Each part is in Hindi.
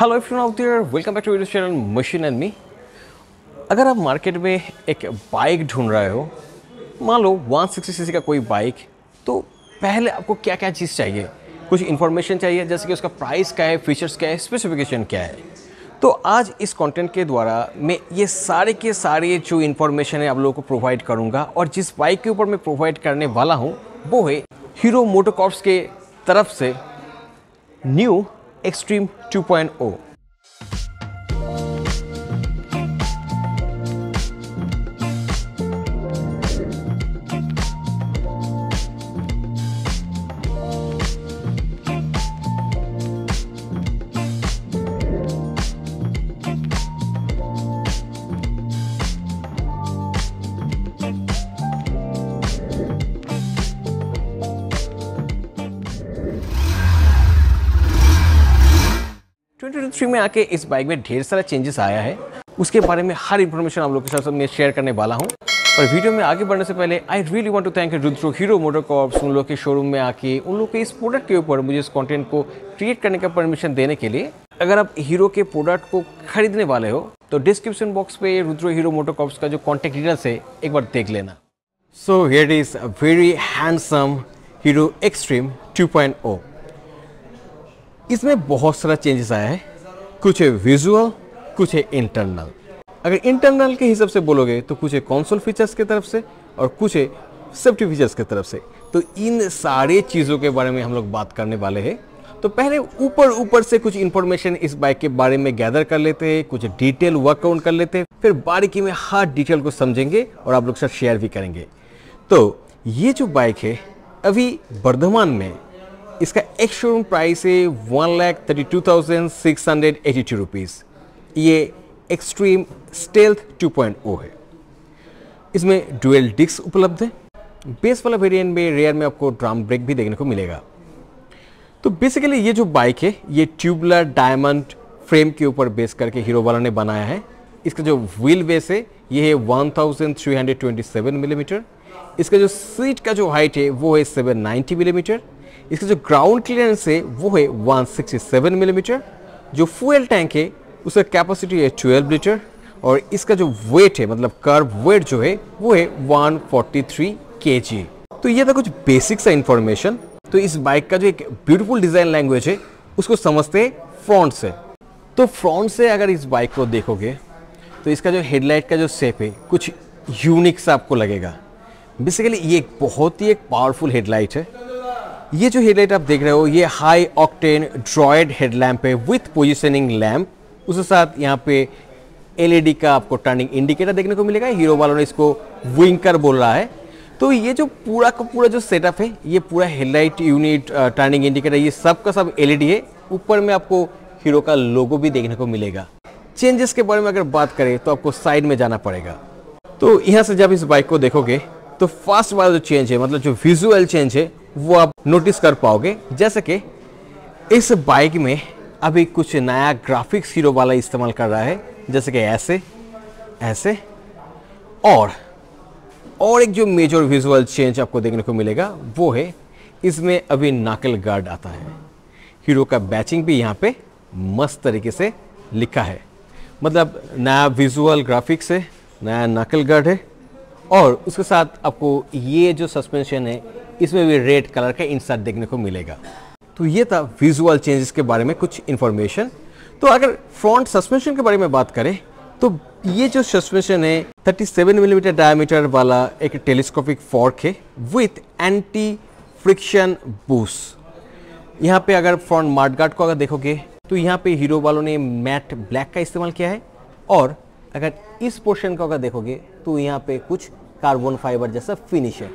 Hello everyone out there welcome back to channel machine and me अगर आप मार्केट में एक बाइक ढूंढ रहे हो, मान लो 160 सीसी का कोई बाइक तो पहले आपको क्या क्या चीज़ चाहिए? कुछ इन्फॉर्मेशन चाहिए, जैसे कि उसका प्राइस क्या है फीचर्स क्या है स्पेसिफिकेशन क्या है? तो आज इस कंटेंट के द्वारा मैं ये सारे के सारे जो इन्फॉर्मेशन है आप लोगों को प्रोवाइड करूँगा और जिस बाइक के ऊपर मैं प्रोवाइड करने वाला हूँ, वो है हीरो मोटोकॉप्स के तरफ़ से न्यू एक्सट्रीम 2.0 2023 में आके इस बाइक में ढेर सारा चेंजेस आया है। उसके बारे में हर इन्फॉर्मेशन आप लोग के साथ मैं शेयर करने वाला हूँ। और वीडियो में आगे बढ़ने से पहले I really want to thank Rudro Hero MotoCorp उन लोग के शोरूम में आके, उन लोग के इस प्रोडक्ट के ऊपर मुझे इस कंटेंट को क्रिएट करने का परमिशन देने के लिए। अगर आप हीरो के प्रोडक्ट को खरीदने वाले हो तो डिस्क्रिप्शन बॉक्स पे रुद्रो हीरो मोटर का जो कॉन्टैक्ट डिटेल्स है, एक बार देख लेना। So here is a very handsome Hero Xtreme 2.0 इसमें बहुत सारा चेंजेस आया है। कुछ है विजुअल कुछ है इंटरनल अगर इंटरनल के हिसाब से बोलोगे तो कुछ है कॉन्सोल फीचर्स की तरफ़ से और कुछ है सेफ्टी फीचर्स की तरफ़ से। तो इन सारे चीज़ों के बारे में हम लोग बात करने वाले हैं। तो पहले ऊपर ऊपर से कुछ इंफॉर्मेशन इस बाइक के बारे में गैदर कर लेते हैं, कुछ डिटेल वर्कआउट कर लेते हैं। फिर बारीकी में हर डिटेल को समझेंगे और आप लोग साथ शेयर भी करेंगे। तो ये जो बाइक है, अभी वर्धमान में इसका एक शोरूम प्राइस है one lakh thirty two thousand six hundred eighty two rupees ये Xtreme stealth two point o है। इसमें डुअल डिस्क उपलब्ध है। बेस वाला वेरिएंट में रेयर में आपको ड्राम ब्रेक भी देखने को मिलेगा। तो बेसिकली ये जो बाइक है, ये ट्यूबलर डायमंड फ्रेम के ऊपर बेस करके हीरो वाला ने बनाया है। इसका जो व्हील बेस है, ये है 1327 मिलीमीटर mm. इसका जो सीट का जो हाइट है, वो है 790 मिलीमीटर इसका जो ग्राउंड क्लियरेंस है, वो है 167 मिलीमीटर जो फ्यूल टैंक है, उसका कैपेसिटी है 12 लीटर और इसका जो वेट है मतलब कर्व वेट जो है, वो है 143 केजी तो ये था कुछ बेसिक सा इंफॉर्मेशन तो इस बाइक का जो एक ब्यूटीफुल डिज़ाइन लैंग्वेज है, उसको समझते हैं फ्रंट से. तो फ्रंट से अगर इस बाइक को देखोगे तो इसका जो हेडलाइट का जो शेप है, कुछ यूनिक सा आपको लगेगा. बेसिकली ये एक बहुत ही एक पावरफुल हेडलाइट है. ये जो हेडलाइट आप देख रहे हो, ये हाई ऑक्टेन ड्रॉयड हेडलैम्प है विथ पोजिशनिंग लैम्प उसके साथ यहाँ पे एलईडी का आपको टर्निंग इंडिकेटर देखने को मिलेगा। हीरो वालों ने इसको विंकर बोल रहा है। तो ये जो पूरा का पूरा जो सेटअप है, ये पूरा हेडलाइट यूनिट टर्निंग इंडिकेटर ये सब का सब एलईडी है। ऊपर में आपको हीरो का लोगो भी देखने को मिलेगा। चेंजेस के बारे में अगर बात करें तो आपको साइड में जाना पड़ेगा। तो यहाँ से जब इस बाइक को देखोगे तो फ़र्स्ट वाला जो चेंज है मतलब जो विजुअल चेंज है वो आप नोटिस कर पाओगे। जैसे कि इस बाइक में अभी कुछ नया ग्राफिक्स हीरो वाला इस्तेमाल कर रहा है। जैसे कि ऐसे ऐसे, और और एक जो मेजर विजुअल चेंज आपको देखने को मिलेगा, वो है, इसमें अभी नाकल गार्ड आता है। हीरो का बैचिंग भी यहाँ पे मस्त तरीके से लिखा है। मतलब नया विजुअल ग्राफिक्स है, नया नाकल गार्ड है, और उसके साथ आपको ये जो सस्पेंशन है इसमें भी रेड कलर का इंसर्ट देखने को मिलेगा। तो ये था विजुअल चेंजेस के बारे में कुछ इंफॉर्मेशन तो अगर फ्रंट सस्पेंशन के बारे में बात करें तो ये जो सस्पेंशन है 37 मिलीमीटर डायमीटर वाला एक टेलीस्कोपिक फॉर्क है विथ एंटी फ्रिक्शन बूस यहाँ पे अगर फ्रंट मार्ट को अगर देखोगे तो यहाँ पे हीरो वालों ने मैट ब्लैक का इस्तेमाल किया है। और अगर इस पोर्शन को अगर देखोगे तो यहाँ पे कुछ कार्बन फाइबर जैसा फिनिश है।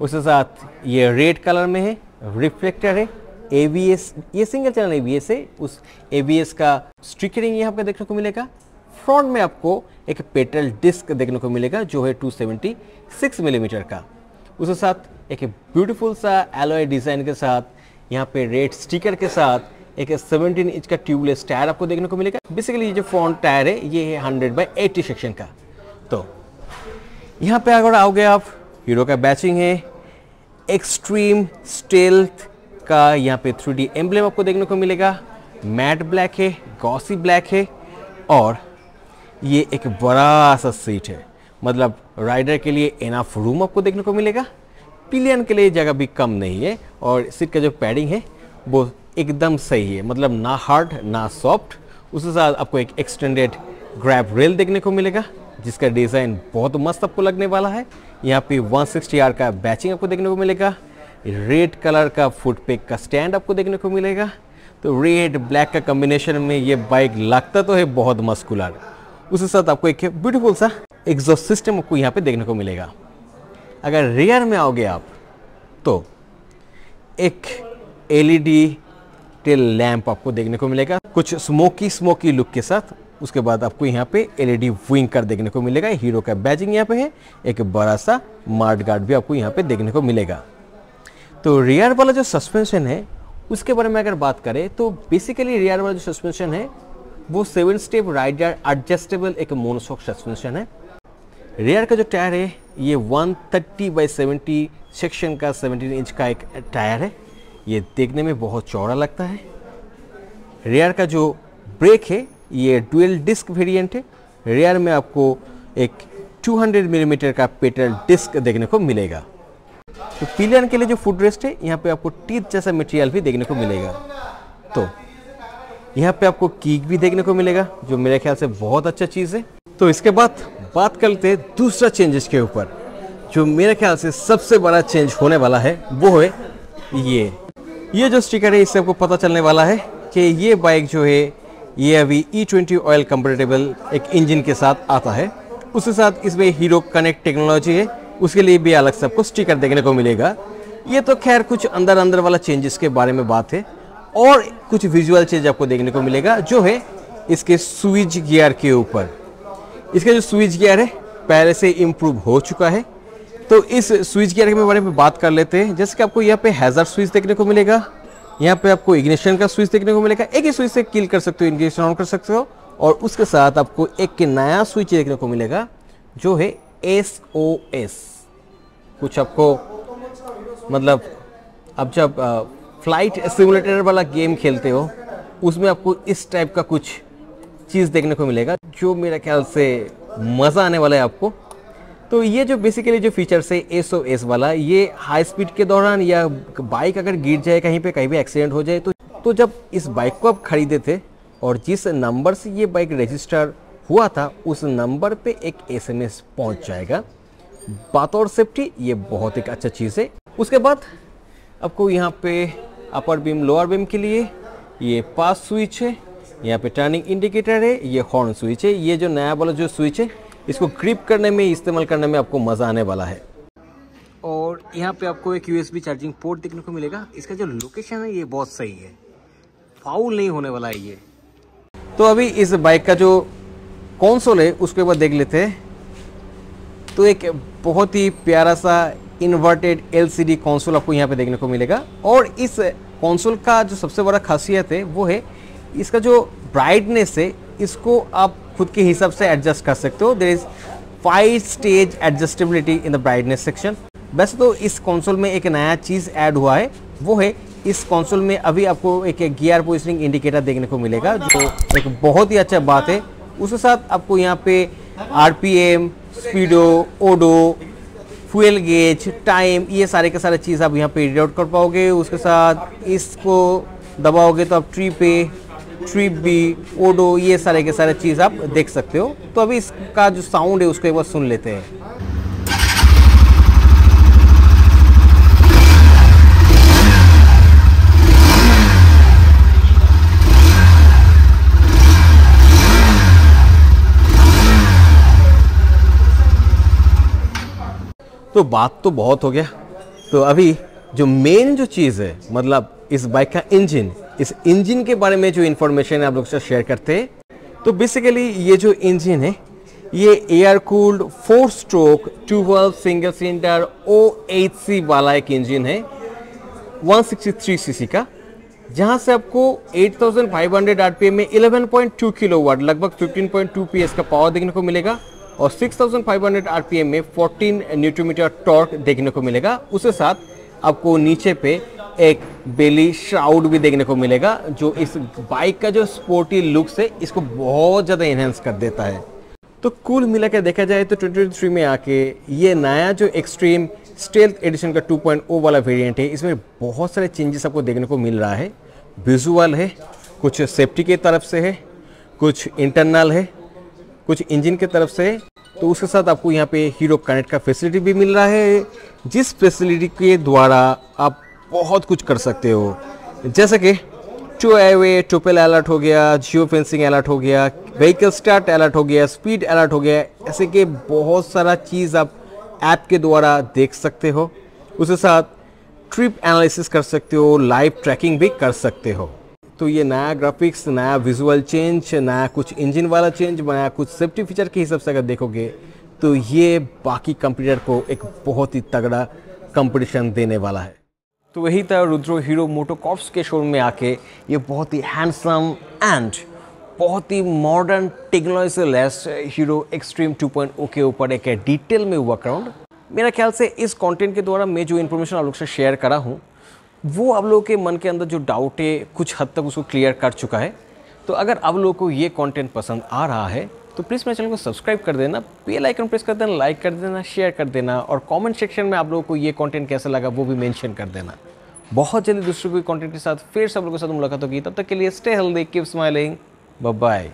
उसके साथ ये रेड कलर में है रिफ्लेक्टर है ए ये सिंगल चैनल ए है, उस ए का स्टिकरिंग यहाँ पे देखने को मिलेगा। फ्रंट में आपको एक पेट्रोल डिस्क देखने को मिलेगा, जो है 276 मिलीमीटर का। उसके साथ एक ब्यूटीफुल सा एलोए डिज़ाइन के साथ, यहाँ पे रेड स्टिकर के साथ एक 17 इंच का ट्यूबलेस टायर आपको देखने को मिलेगा। बेसिकली ये जो फ्रंट टायर है, ये है 100 बाई 80 सेक्शन का। तो यहाँ पे अगर आओगे आप हीरो का बैचिंग है? एक्सट्रीम स्टेल्थ का यहाँ पे थ्री डी एम्बलेम आपको देखने को मिलेगा। मैट ब्लैक है गॉसी ब्लैक है और ये एक बड़ा सा सीट है। मतलब राइडर के लिए इनाफ रूम आपको देखने को मिलेगा। पिलियन के लिए जगह भी कम नहीं है और सीट का जो पैडिंग है वो एकदम सही है। मतलब ना हार्ड ना सॉफ्ट उसके साथ आपको एक एक्सटेंडेड ग्रैब रेल देखने को मिलेगा, जिसका डिज़ाइन बहुत मस्त आपको लगने वाला है। यहाँ पे 160 आर का बैचिंग आपको देखने को मिलेगा। रेड कलर का फुट पेक का स्टैंड आपको देखने को मिलेगा। तो रेड ब्लैक का कॉम्बिनेशन में ये बाइक लगता तो है बहुत मस्कुलर उसके साथ आपको एक ब्यूटीफुल सा एग्जॉस्ट सिस्टम आपको यहाँ पे देखने को मिलेगा। अगर रेयर में आओगे आप तो एक एलईडी टेल लैंप आपको देखने को मिलेगा। कुछ स्मोकी स्मोकी लुक के साथ उसके बाद आपको यहाँ पे एलईडी विंकर देखने को मिलेगा। हीरो का बैजिंग यहाँ पे है। एक बड़ा सा मार्ट गार्ड भी आपको यहाँ पे देखने को मिलेगा। तो रियर वाला जो सस्पेंशन है, उसके बारे में अगर बात करें तो बेसिकली रियर वाला जो सस्पेंशन है, वो सेवन स्टेप राइडर एडजस्टेबल एक मोनोसॉक सस्पेंशन है। रेयर का जो टायर है, ये 130 थर्टी बाई सेवेंटी सेक्शन का 17 इंच का एक टायर है। ये देखने में बहुत चौड़ा लगता है। रेयर का जो ब्रेक है ये डुअल डिस्क वेरिएंट है। रेयर में आपको एक 200 मिलीमीटर mm का पेटल डिस्क देखने को मिलेगा। तो पिलियन के लिए जो फुट रेस्ट है, यहाँ पे आपको टीथ जैसा मटेरियल भी देखने को मिलेगा। तो यहाँ पे आपको कीक भी देखने को मिलेगा, जो मेरे ख्याल से बहुत अच्छा चीज़ है। तो इसके बाद बात करते हैं दूसरा चेंजेस के ऊपर, जो मेरे ख्याल से सबसे बड़ा चेंज होने वाला है, वो है ये। ये जो स्टिकर है, इससे आपको पता चलने वाला है कि ये बाइक जो है ये अभी ई ट्वेंटी ऑयल कंपेटेबल एक इंजन के साथ आता है। उसके साथ इसमें हीरो कनेक्ट टेक्नोलॉजी है। उसके लिए भी अलग से आपको स्टिकर देखने को मिलेगा। ये तो खैर कुछ अंदर अंदर वाला चेंजेस के बारे में बात है। और कुछ विजुअल चेंज आपको देखने को मिलेगा, जो है इसके स्विच गियर के ऊपर। इसका जो स्विच गियर है, पहले से इम्प्रूव हो चुका है। तो इस स्विच गियर के बारे में बात कर लेते हैं। जैसे कि आपको यहाँ पे हैजर स्विच देखने को मिलेगा। यहाँ पे आपको इग्निशन का स्विच देखने को मिलेगा। एक ही स्विच से किल कर सकते हो इग्निशन ऑन कर सकते हो। और उसके साथ आपको एक नया स्विच देखने को मिलेगा, जो है एस ओ एस कुछ आपको मतलब अब जब फ़्लाइट सिमुलेटर वाला गेम खेलते हो, उसमें आपको इस टाइप का कुछ चीज़ देखने को मिलेगा, जो मेरा ख्याल से मज़ा आने वाला है आपको। तो ये जो बेसिकली जो फीचर्स है एस ओ एस वाला, ये हाई स्पीड के दौरान या बाइक अगर गिर जाए कहीं पे, कहीं भी एक्सीडेंट हो जाए तो तो जब इस बाइक को आप खरीदे थे और जिस नंबर से ये बाइक रजिस्टर हुआ था, उस नंबर पे एक एसएमएस पहुँच जाएगा। बात और सेफ्टी ये बहुत एक अच्छा चीज़ है। उसके बाद आपको यहाँ पे अपर बीम लोअर बीम के लिए ये पास स्विच है, यहाँ पे टर्निंग इंडिकेटर है, ये हॉर्न स्विच है, ये जो नया वाला जो स्विच है इसको ग्रिप करने में इस्तेमाल करने में आपको मज़ा आने वाला है। और यहाँ पे आपको एक यूएसबी चार्जिंग पोर्ट देखने को मिलेगा। इसका जो लोकेशन है ये बहुत सही है। फाउल नहीं होने वाला है ये। तो अभी इस बाइक का जो कौनसोल है उसके बाद देख लेते हैं। तो एक बहुत ही प्यारा सा इन्वर्टेड एलसीडी कंसोल आपको यहाँ पे देखने को मिलेगा। और इस कंसोल का जो सबसे बड़ा खासियत है वो है इसका जो ब्राइटनेस है इसको आप खुद के हिसाब से एडजस्ट कर सकते हो। There is five stage adjustability in the brightness section वैसे तो इस कंसोल में एक नया चीज़ ऐड हुआ है, वो है इस कंसोल में अभी आपको एक गियर पोजिशनिंग इंडिकेटर देखने को मिलेगा, जो एक बहुत ही अच्छा बात है। उसके साथ आपको यहाँ पे RPM speedo odo fuel gauge time ये सारे के सारे चीज़ आप यहाँ पे रीड आउट कर पाओगे। उसके साथ इसको दबाओगे तो आप ट्री पे ट्रिप भी ओडो ये सारे के सारे चीज़ आप देख सकते हो। तो अभी इसका जो साउंड है, उसको एक बार सुन लेते हैं। तो बात तो बहुत हो गया। तो अभी जो मेन जो चीज़ है मतलब इस बाइक का इंजन इस इंजन के बारे में जो इन्फॉर्मेशन आप लोग से शेयर करते हैं तो बेसिकली ये जो इंजन है, ये air cooled four stroke two valve single cylinder O C वाला एक इंजन है 163 सीसी का, जहाँ से आपको 8500 आरपीएम में 11.2 किलोवाट लगभग 15.2 पीएस का पावर देखने को मिलेगा और 6500 आरपीएम में 14 न्यूट्रोमीटर टॉर्क देखने को मिलेगा। उसके साथ आपको नीचे पे एक बेली श्राउड भी देखने को मिलेगा, जो इस बाइक का जो स्पोर्टी लुक से इसको बहुत ज़्यादा इनहेंस कर देता है। तो कुल मिला के देखा जाए तो 2023 में आके ये नया जो एक्सट्रीम स्टेल्थ एडिशन का 2.0 वाला वेरिएंट है, इसमें बहुत सारे चेंजेस आपको देखने को मिल रहा है। विजुअल है, कुछ सेफ्टी की तरफ़ से है, कुछ इंटरनल है कुछ इंजन की तरफ़ से तो उसके साथ आपको यहाँ पे हीरो कनेक्ट का फैसिलिटी भी मिल रहा है, जिस फैसिलिटी के द्वारा आप बहुत कुछ कर सकते हो। जैसे कि टू एवे टोपेल अलर्ट हो गया जियो फेंसिंग अलर्ट हो गया व्हीकल स्टार्ट अलर्ट हो गया स्पीड अलर्ट हो गया, ऐसे के बहुत सारा चीज़ आप ऐप के द्वारा देख सकते हो। उसके साथ ट्रिप एनालिसिस कर सकते हो लाइव ट्रैकिंग भी कर सकते हो। तो ये नया ग्राफिक्स नया विजुअल चेंज नया कुछ इंजन वाला चेंज नया कुछ सेफ्टी फीचर के हिसाब से अगर देखोगे तो ये बाकी कंप्यूटर को एक बहुत ही तगड़ा कंपटीशन देने वाला है। तो वही था रुद्रो हीरो मोटोकॉप्स के शोरूम में आके ये बहुत ही हैंडसम एंड बहुत ही मॉडर्न टेक्नोलॉजी से लेस हीरो एक्सट्रीम 2.0 के ऊपर एक डिटेल में वर्क अराउंड मेरा ख्याल से इस कंटेंट के द्वारा मैं जो इन्फॉर्मेशन आप लोग से शेयर करा हूँ वो आप लोगों के मन के अंदर जो डाउट है, कुछ हद तक उसको क्लियर कर चुका है। तो अगर आप लोगों को ये कंटेंट पसंद आ रहा है तो प्लीज़ मेरे चैनल को सब्सक्राइब कर देना बेल आइकन प्रेस कर देना लाइक कर देना शेयर कर देना, और कमेंट सेक्शन में आप लोगों को ये कंटेंट कैसा लगा वो भी मेंशन कर देना। बहुत जल्दी दूसरे कोई कंटेंट के साथ फिर सब लोगों के साथ मुलाकात होगी। तब तक के लिए stay healthy keep smiling bye